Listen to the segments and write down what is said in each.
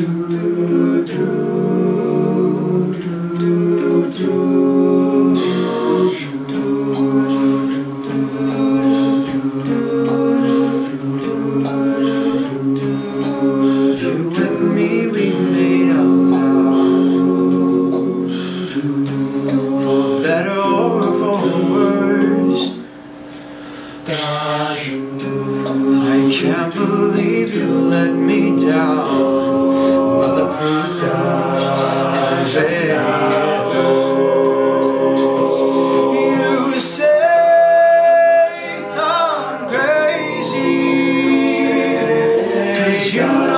I can't believe you let me down. should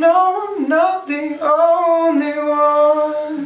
know I'm not the only one.